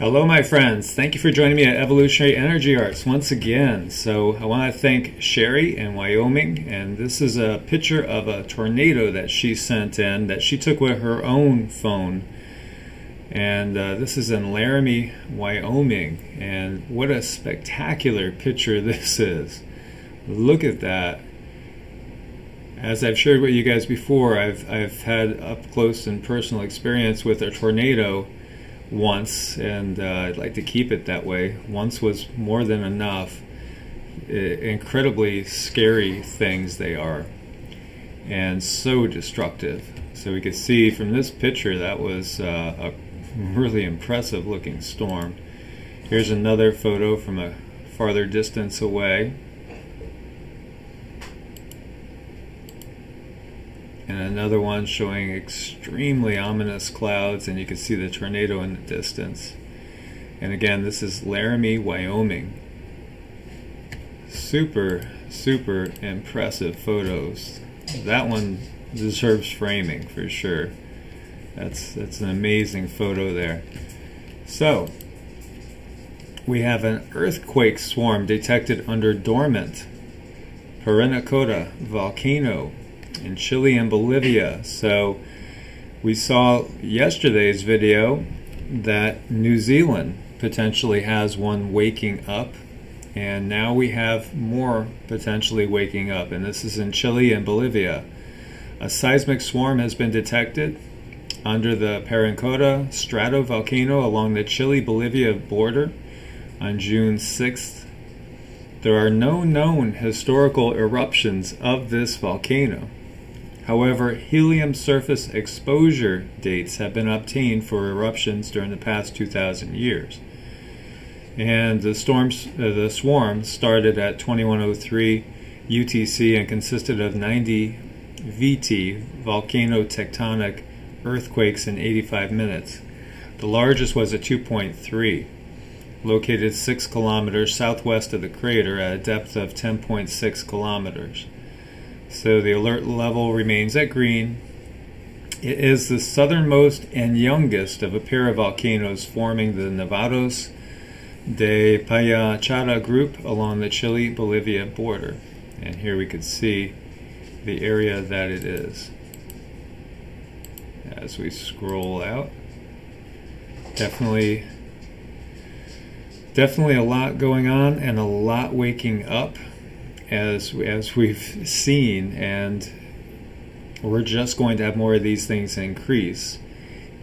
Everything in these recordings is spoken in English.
Hello, my friends. Thank you for joining me at Evolutionary Energy Arts once again. So, I want to thank Sherry in Wyoming, and this is a picture of a tornado that she sent in that she took with her own phone. And uh, this is in Laramie, Wyoming, and what a spectacular picture this is. Look at that. As I've shared with you guys before, I've, I've had up close and personal experience with a tornado once, and uh, I'd like to keep it that way. Once was more than enough. I incredibly scary things they are, and so destructive. So we could see from this picture that was uh, a really impressive looking storm. Here's another photo from a farther distance away. And another one showing extremely ominous clouds and you can see the tornado in the distance. And again this is Laramie Wyoming. Super super impressive photos. That one deserves framing for sure. That's that's an amazing photo there. So we have an earthquake swarm detected under dormant Parinacota volcano in Chile and Bolivia. So we saw yesterday's video that New Zealand potentially has one waking up and now we have more potentially waking up and this is in Chile and Bolivia. A seismic swarm has been detected under the Parinacota stratovolcano along the Chile-Bolivia border on June 6th. There are no known historical eruptions of this volcano. However, helium surface exposure dates have been obtained for eruptions during the past 2,000 years. And the, storms, uh, the swarm started at 2103 UTC and consisted of 90 VT, volcano tectonic earthquakes in 85 minutes. The largest was a 2.3, located 6 kilometers southwest of the crater at a depth of 10.6 kilometers. So the alert level remains at green. It is the southernmost and youngest of a pair of volcanoes forming the Nevados de Payachata group along the Chile-Bolivia border. And here we can see the area that it is. As we scroll out, definitely definitely a lot going on and a lot waking up as as we've seen, and we're just going to have more of these things increase.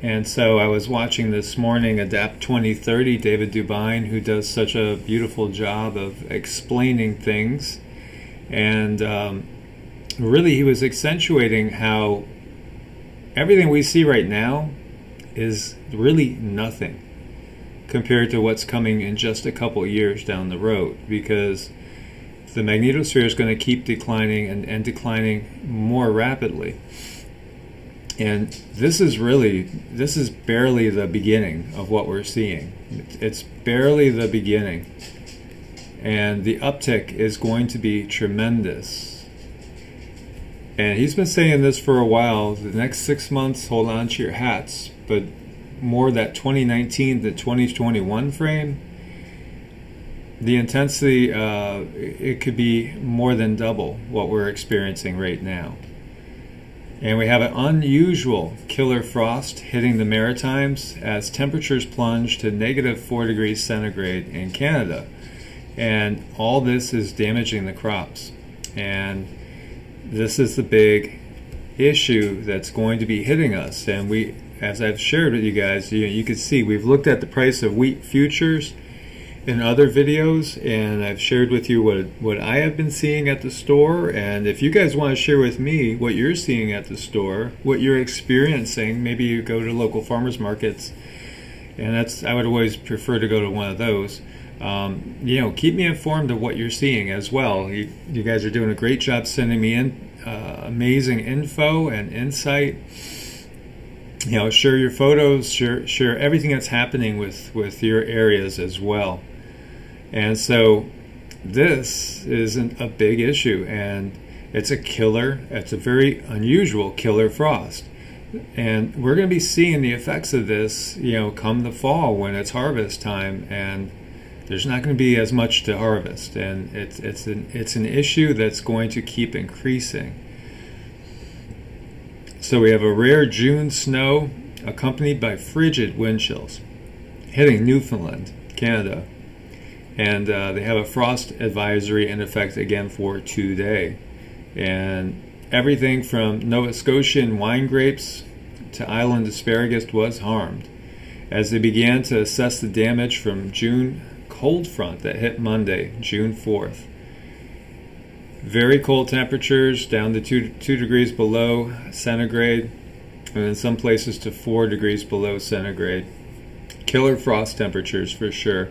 And so I was watching this morning Adapt 2030, David DuByne, who does such a beautiful job of explaining things. And um, really, he was accentuating how everything we see right now is really nothing compared to what's coming in just a couple years down the road. Because the magnetosphere is going to keep declining and, and declining more rapidly. And this is really, this is barely the beginning of what we're seeing. It's barely the beginning. And the uptick is going to be tremendous. And he's been saying this for a while. The next six months, hold on to your hats. But more that 2019 to 2021 frame, the intensity, uh, it could be more than double what we're experiencing right now. And we have an unusual killer frost hitting the Maritimes as temperatures plunge to negative 4 degrees centigrade in Canada. And all this is damaging the crops. And this is the big issue that's going to be hitting us. And we, as I've shared with you guys, you, you can see we've looked at the price of wheat futures in other videos and I've shared with you what what I have been seeing at the store. And if you guys want to share with me what you're seeing at the store what you're experiencing maybe you go to local farmers markets. And that's I would always prefer to go to one of those. Um, you know keep me informed of what you're seeing as well. You, you guys are doing a great job sending me in uh, amazing info and insight. You know share your photos share share everything that's happening with with your areas as well and so this isn't a big issue and it's a killer, it's a very unusual killer frost. And we're going to be seeing the effects of this, you know, come the fall when it's harvest time, and there's not going to be as much to harvest, and it's it's an it's an issue that's going to keep increasing. So we have a rare June snow accompanied by frigid wind chills hitting Newfoundland, Canada, and uh, they have a frost advisory in effect again for today, and everything from Nova Scotian wine grapes to island asparagus was harmed as they began to assess the damage from June cold front that hit Monday, June 4th. Very cold temperatures down to 2, two degrees below centigrade, and in some places to 4 degrees below centigrade. Killer frost temperatures for sure.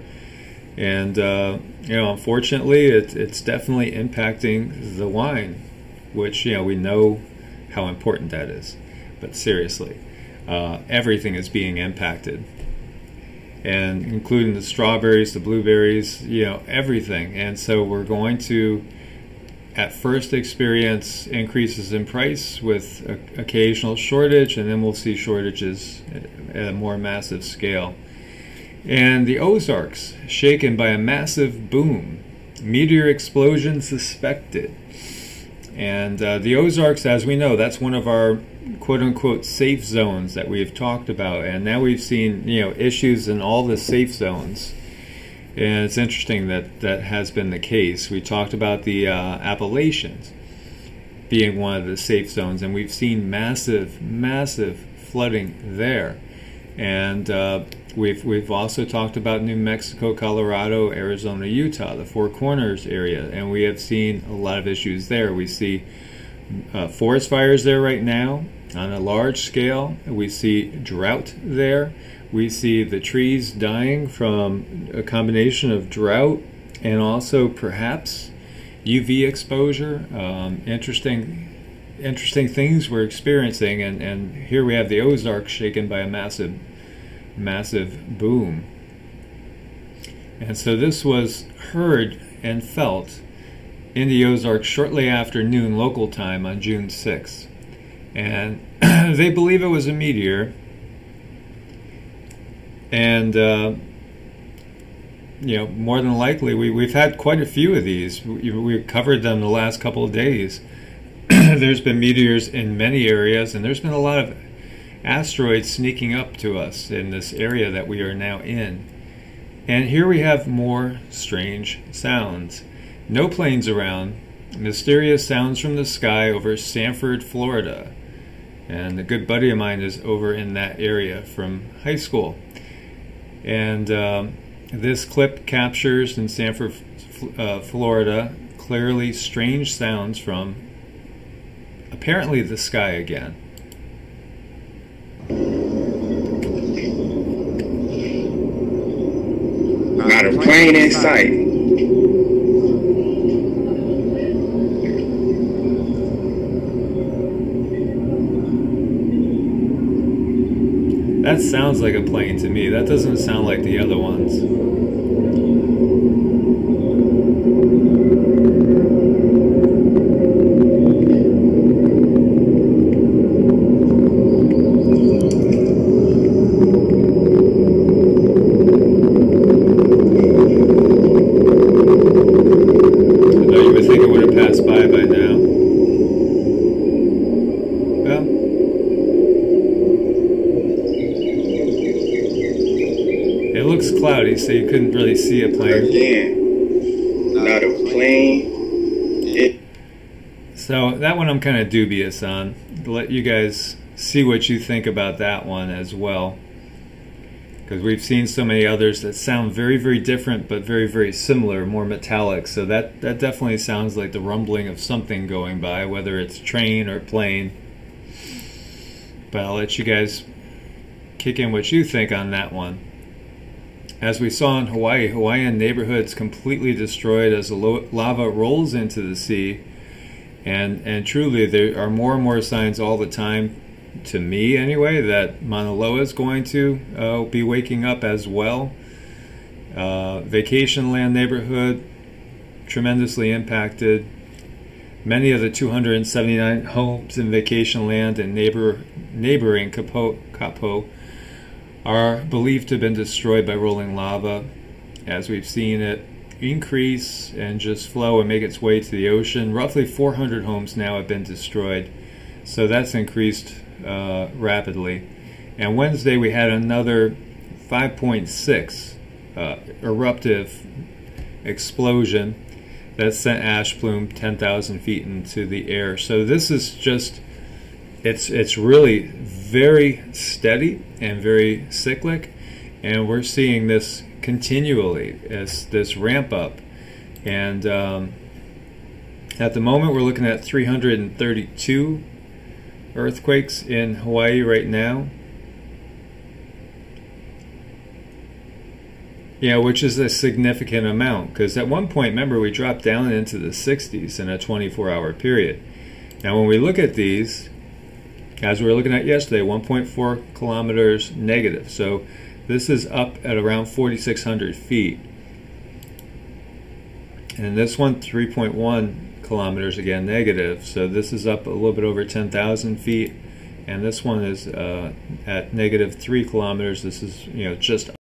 And, uh, you know, unfortunately, it, it's definitely impacting the wine which you know we know how important that is. But seriously, uh, everything is being impacted, and including the strawberries, the blueberries, you know, everything. And so we're going to, at first, experience increases in price with a, occasional shortage, and then we'll see shortages at a more massive scale. And the Ozarks shaken by a massive boom, meteor explosion suspected. And uh, the Ozarks, as we know, that's one of our quote unquote safe zones that we've talked about. And now we've seen, you know, issues in all the safe zones. And it's interesting that that has been the case. We talked about the uh, Appalachians being one of the safe zones, and we've seen massive, massive flooding there. And uh, we've we've also talked about New Mexico, Colorado, Arizona, Utah, the Four Corners area, and we have seen a lot of issues there. We see uh, forest fires there right now on a large scale. We see drought there. We see the trees dying from a combination of drought and also perhaps UV exposure. Um, interesting interesting things we're experiencing, and, and here we have the Ozarks shaken by a massive, massive boom. And so this was heard and felt in the Ozarks shortly after noon local time on June 6th. And they believe it was a meteor. And, uh, you know, more than likely, we, we've had quite a few of these. We, we covered them the last couple of days. there's been meteors in many areas, and there's been a lot of asteroids sneaking up to us in this area that we are now in. And here we have more strange sounds. No planes around, mysterious sounds from the sky over Sanford, Florida. And a good buddy of mine is over in that area from high school. And um, this clip captures in Sanford, uh, Florida, clearly strange sounds from apparently the sky again. Not a plane in sight. That sounds like a plane to me. That doesn't sound like the other ones. So you couldn't really see a plane. Again, not a plane. It so that one I'm kind of dubious on. let you guys see what you think about that one as well. Because we've seen so many others that sound very, very different, but very, very similar, more metallic. So that, that definitely sounds like the rumbling of something going by, whether it's train or plane. But I'll let you guys kick in what you think on that one. As we saw in Hawaii, Hawaiian neighborhoods completely destroyed as the lava rolls into the sea. And, and truly, there are more and more signs all the time, to me anyway, that Mauna Loa is going to uh, be waking up as well. Uh, Vacationland neighborhood, tremendously impacted. Many of the 279 homes in Vacationland and neighbor, neighboring Kapo, Kapo are believed to have been destroyed by rolling lava, as we've seen it increase and just flow and make its way to the ocean. Roughly 400 homes now have been destroyed, so that's increased uh, rapidly. And Wednesday we had another 5.6 uh, eruptive explosion that sent ash plume 10,000 feet into the air. So this is just it's it's really very steady and very cyclic, and we're seeing this continually as this ramp up. And um, at the moment, we're looking at 332 earthquakes in Hawaii right now. Yeah, which is a significant amount because at one point, remember, we dropped down into the 60s in a 24 hour period. Now, when we look at these, as we were looking at yesterday, 1.4 kilometers negative. So this is up at around 4,600 feet. And this one, 3.1 kilometers again negative. So this is up a little bit over 10,000 feet. And this one is uh, at negative 3 kilometers. This is you know just